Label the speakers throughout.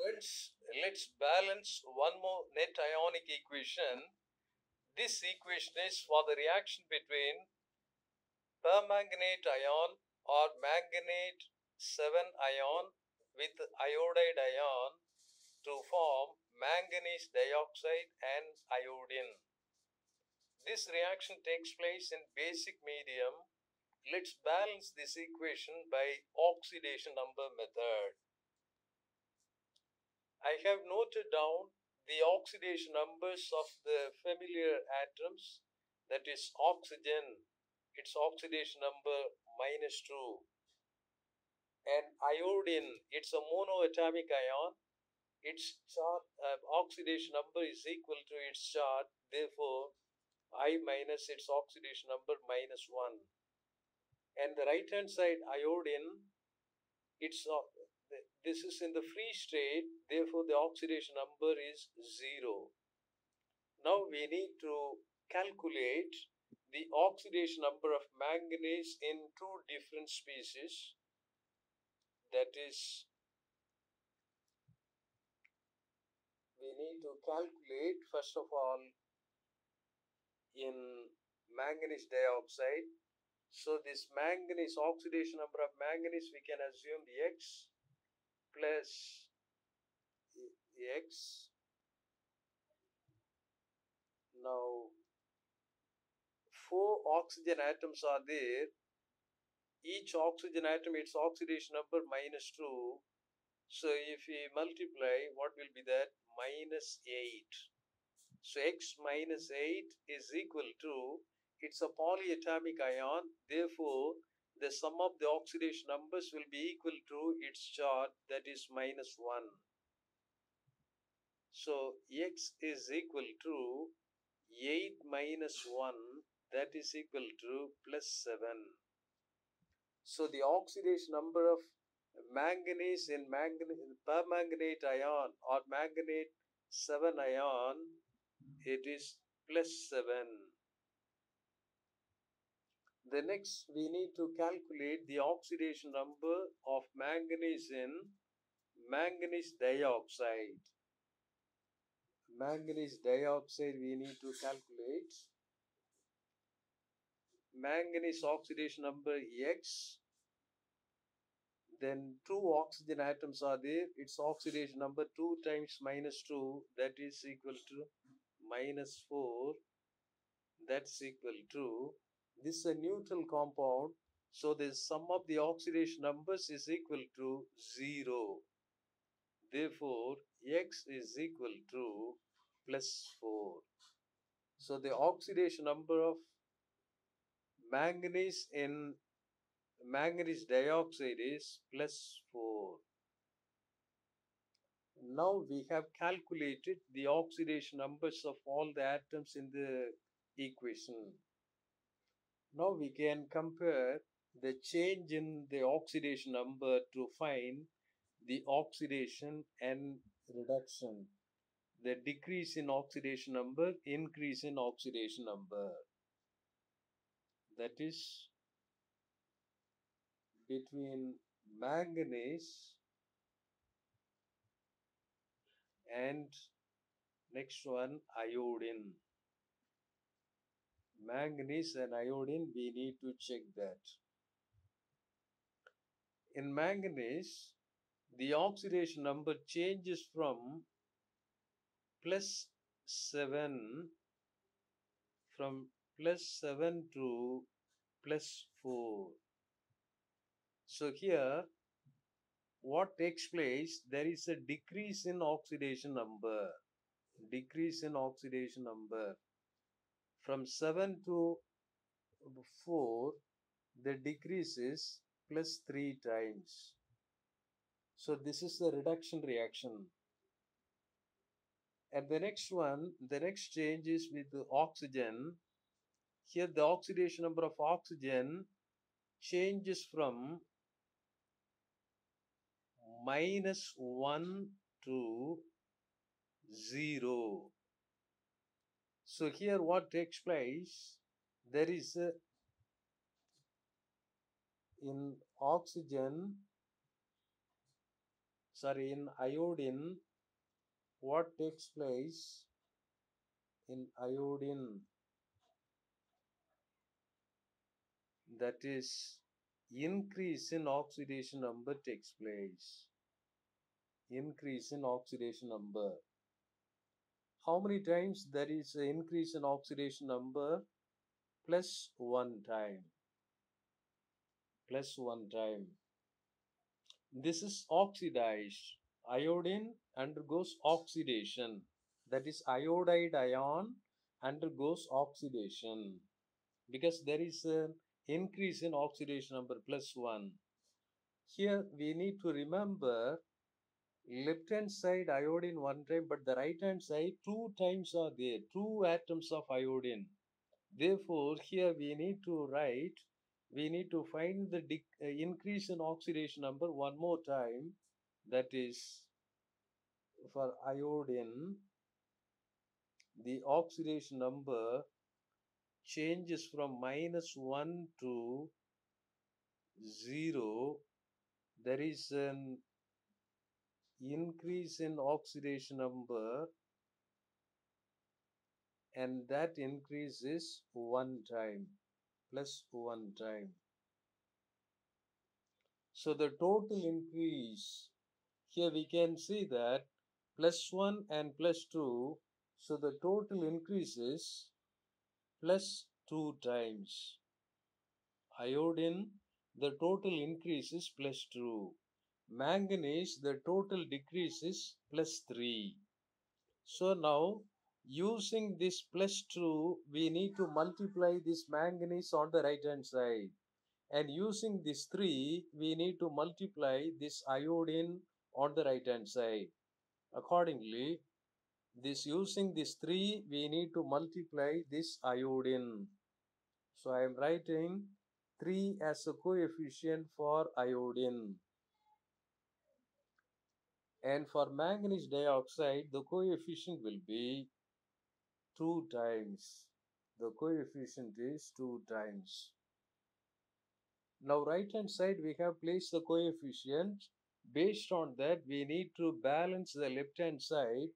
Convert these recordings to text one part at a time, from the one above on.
Speaker 1: Friends, let's balance one more net ionic equation. This equation is for the reaction between permanganate ion or manganate 7 ion with iodide ion to form manganese dioxide and iodine. This reaction takes place in basic medium. Let's balance this equation by oxidation number method. I have noted down the oxidation numbers of the familiar atoms that is oxygen its oxidation number minus 2 and iodine it's a monoatomic ion its charge uh, oxidation number is equal to its charge therefore i minus its oxidation number minus 1 and the right hand side iodine it's uh, this is in the free state therefore the oxidation number is 0 now we need to calculate the oxidation number of manganese in two different species. That is we need to calculate first of all in manganese dioxide. So this manganese oxidation number of manganese we can assume the x plus x now four oxygen atoms are there. Each oxygen atom its oxidation number minus 2 so if we multiply what will be that? Minus 8 so x minus 8 is equal to it's a polyatomic ion. Therefore the sum of the oxidation numbers will be equal to its charge that is minus 1 so x is equal to 8 minus 1 that is equal to plus 7 so the oxidation number of manganese in manganese permanganate ion or manganate 7 ion it is plus 7 the next we need to calculate the oxidation number of manganese in manganese dioxide. Manganese dioxide we need to calculate. Manganese oxidation number X then two oxygen atoms are there. Its oxidation number 2 times minus 2 that is equal to minus 4 that's equal to this is a neutral compound so the sum of the oxidation numbers is equal to 0 therefore x is equal to plus 4 so the oxidation number of manganese in manganese dioxide is plus 4. Now we have calculated the oxidation numbers of all the atoms in the equation. Now we can compare the change in the oxidation number to find the oxidation and reduction. The decrease in oxidation number, increase in oxidation number that is between manganese and next one iodine manganese and iodine we need to check that in manganese the oxidation number changes from plus 7 from plus 7 to plus 4. So here what takes place there is a decrease in oxidation number decrease in oxidation number from 7 to 4 the decrease is plus 3 times. So this is the reduction reaction. And the next one the next change is with the oxygen. Here the oxidation number of oxygen changes from minus 1 to 0. So here what takes place, there is a, in oxygen sorry, in iodine, what takes place in iodine? That is, increase in oxidation number takes place. Increase in oxidation number. How many times there is an increase in oxidation number? Plus one time. Plus one time. This is oxidized. Iodine undergoes oxidation. That is iodide ion undergoes oxidation because there is an increase in oxidation number plus 1. Here we need to remember left hand side iodine one time but the right hand side two times are there two atoms of iodine. Therefore here we need to write we need to find the uh, increase in oxidation number one more time that is for iodine the oxidation number changes from minus 1 to 0 there is an increase in oxidation number and that increase is one time plus one time. So the total increase here we can see that plus 1 and plus 2 so the total increase is plus 2 times. Iodine the total increase is plus 2 manganese the total decreases plus 3 so now using this plus 2 we need to multiply this manganese on the right hand side. And using this 3 we need to multiply this iodine on the right hand side. Accordingly this using this 3 we need to multiply this iodine. So i am writing 3 as a coefficient for iodine and for manganese dioxide the coefficient will be 2 times. The coefficient is 2 times. Now right hand side we have placed the coefficient. Based on that we need to balance the left hand side.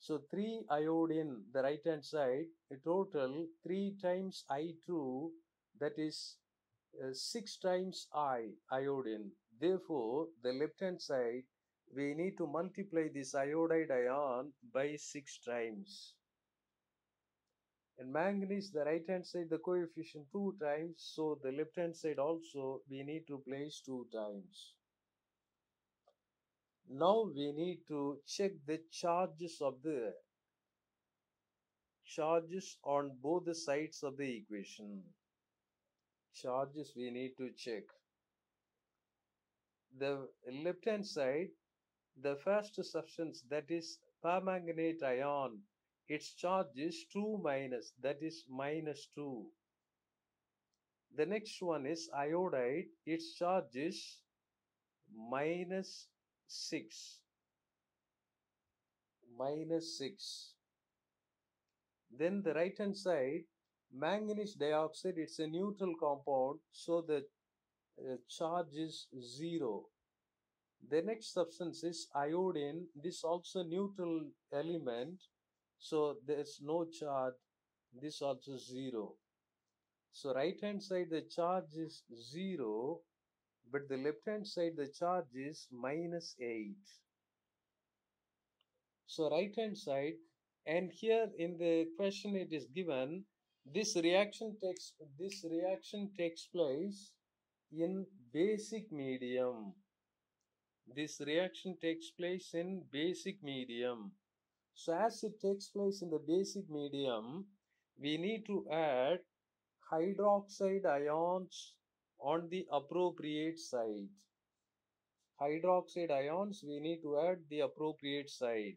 Speaker 1: So 3 iodine the right hand side a total 3 times i2 that is uh, 6 times i iodine therefore the left hand side we need to multiply this iodide ion by 6 times. And manganese, the right hand side, the coefficient 2 times, so the left hand side also we need to place 2 times. Now we need to check the charges of the charges on both the sides of the equation. Charges we need to check. The left hand side the first substance that is permanganate ion, its charge is 2 minus, that is minus 2. The next one is iodide, its charge is minus 6. Minus 6. Then the right hand side, manganese dioxide, it's a neutral compound, so the uh, charge is 0 the next substance is iodine. This also neutral element. So there's no charge. This also zero. So right hand side the charge is zero. But the left hand side the charge is minus 8. So right hand side and here in the question it is given this reaction takes this reaction takes place in basic medium this reaction takes place in basic medium. So as it takes place in the basic medium, we need to add hydroxide ions on the appropriate side. Hydroxide ions we need to add the appropriate side.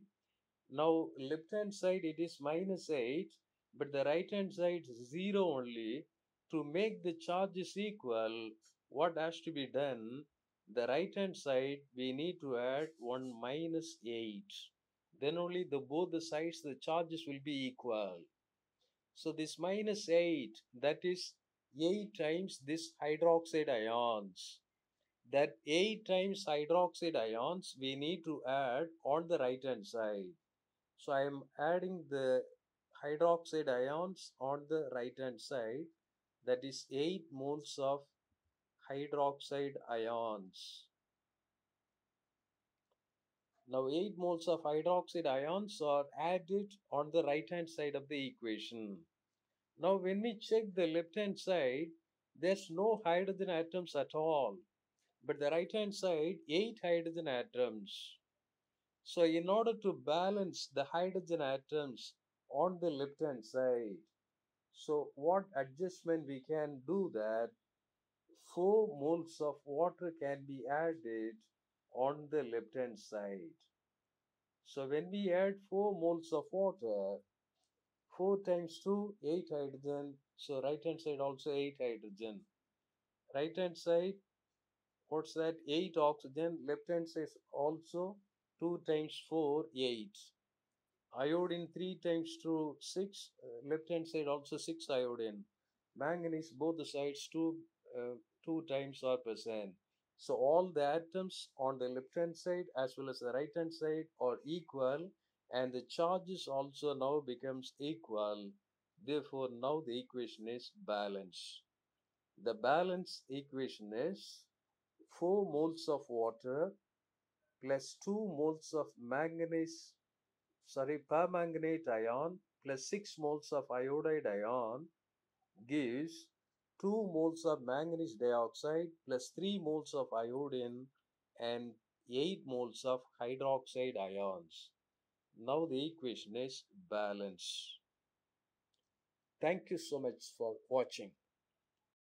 Speaker 1: Now left hand side it is minus 8 but the right hand side 0 only. To make the charges equal what has to be done the right hand side we need to add 1 minus 8 then only the both the sides the charges will be equal. So this minus 8 that is 8 times this hydroxide ions. That 8 times hydroxide ions we need to add on the right hand side. So I am adding the hydroxide ions on the right hand side. That is 8 moles of hydroxide ions. Now 8 moles of hydroxide ions are added on the right hand side of the equation. Now when we check the left hand side, there's no hydrogen atoms at all. But the right hand side, 8 hydrogen atoms. So in order to balance the hydrogen atoms on the left hand side, so what adjustment we can do that 4 moles of water can be added on the left hand side. So when we add 4 moles of water, 4 times 2, 8 hydrogen. So right hand side also 8 hydrogen. Right hand side, what's that? 8 oxygen. Left hand side also 2 times 4, 8. Iodine 3 times 2, 6. Uh, left hand side also 6 iodine. Manganese both the sides 2, uh, 2 times are present. So all the atoms on the left hand side as well as the right hand side are equal and the charges also now becomes equal. Therefore now the equation is balanced. The balance equation is 4 moles of water plus 2 moles of manganese, sorry, permanganate ion plus 6 moles of iodide ion gives 2 moles of manganese dioxide plus 3 moles of iodine and 8 moles of hydroxide ions. Now the equation is balanced. Thank you so much for watching.